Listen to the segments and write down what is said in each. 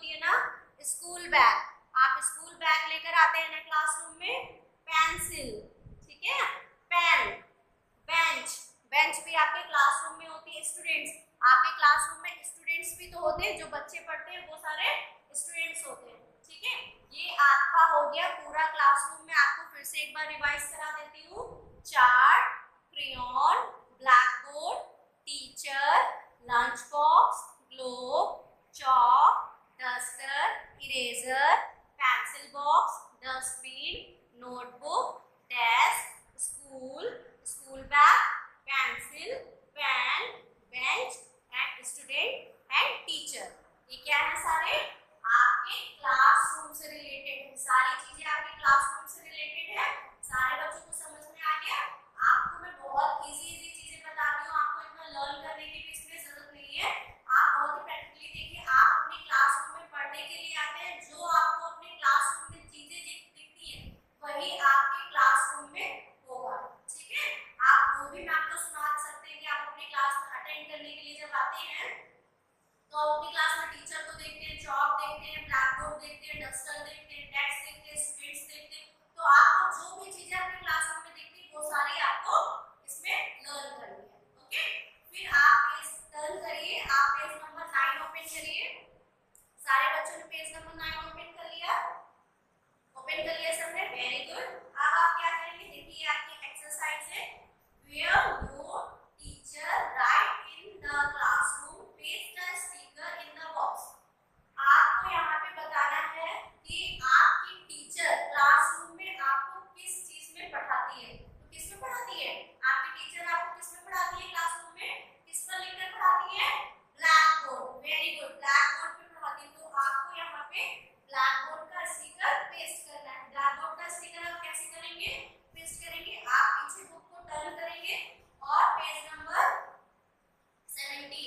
होती है ना स्कूल बैग आप स्कूल बैग लेकर आते हैं ना क्लासरूम में पेंसिल ठीक है? पेन बेंच बेंच भी आपके क्लासरूम में होती है स्टूडेंट्स आपके क्लासरूम में स्टूडेंट्स भी तो होते हैं, जो बच्चे पढ़ते हैं, वो सारे स्टूडेंट्स होते हैं, ठीक है? ये आपका हो गया पूरा क्लासरूम में। आपको फिर से एक बार रिवाइज करा देती हूँ। Chart crane black board teacher lunch box globe chalk laser, pencil box, dustbin, तो अपनी क्लास में टीचर को देखते हैं चौक देखते हैं ब्लैक देखते हैं डस्टर देखते हैं डेस्क देखते हैं स्पीड्स देखते हैं। तो आपको जो भी चीज़ें अपनी क्लास में देखती है, वो सारी आप ब्लैकबोर्ड का स्टिकर पेस्ट करना है। ब्लैक बोर्ड का स्टिकर आप कैसे करेंगे? पेस्ट करेंगे। आप पीछे बुक को टर्न करेंगे और page number 17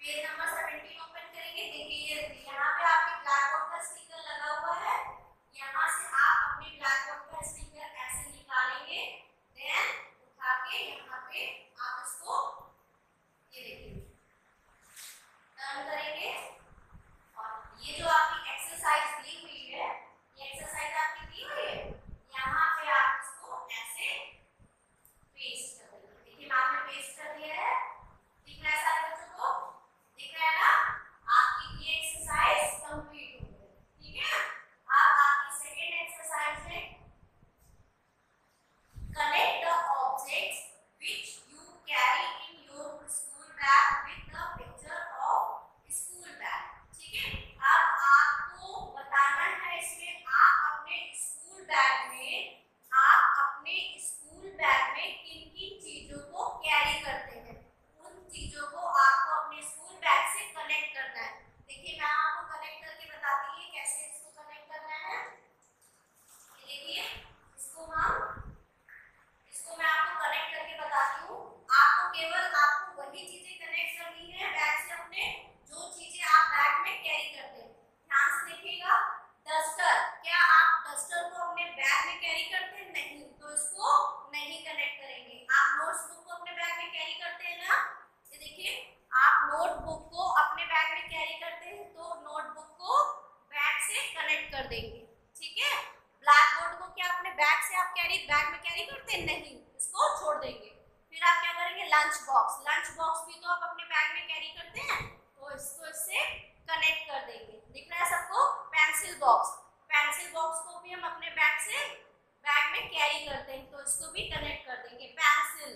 page number That's it. देंगे ठीक है? ब्लैक बोर्ड को क्या अपने बैग से आप कैरी बैग में कैरी करते? नहीं। इसको छोड़ देंगे। फिर आप क्या करेंगे? लंच बॉक्स लंच बॉक्स भी तो आप अपने बैग में कैरी करते हैं तो इसको इससे कनेक्ट कर देंगे। दिख रहा है सबको? पेंसिल बॉक्स पेंसिल बॉक्स को भी हम अपने बैग से बैग में कैरी करते हैं तो इसको भी कनेक्ट कर देंगे। पेंसिल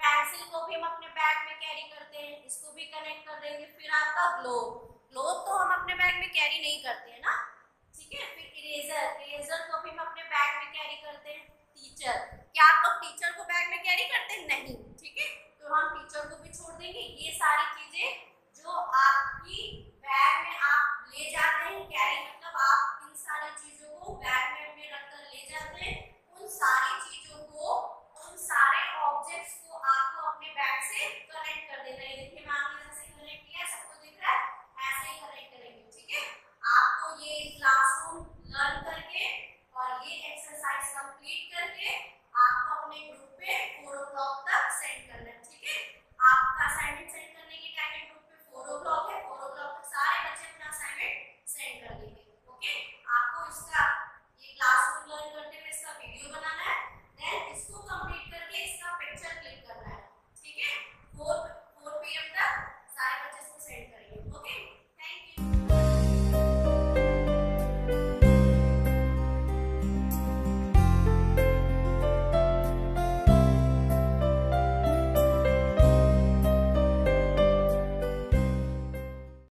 पेंसिल को भी हम अपने बैग में कैरी करते हैं, इसको भी कनेक्ट कर देंगे। फिर आपका ग्लोब ग्लोब तो हम अपने बैग में कैरी नहीं करते, हैं ना? ठीक है? फिर इरेजर इरेजर को भी हम अपने बैग में कैरी करते हैं। टीचर क्या आप लोग टीचर को बैग में कैरी करते हैं? नहीं, ठीक है? तो हम टीचर को भी छोड़ देंगे। ये सारी चीज़ें जो आपकी बैग में आप ले जाते हैं कैरी मतलब आप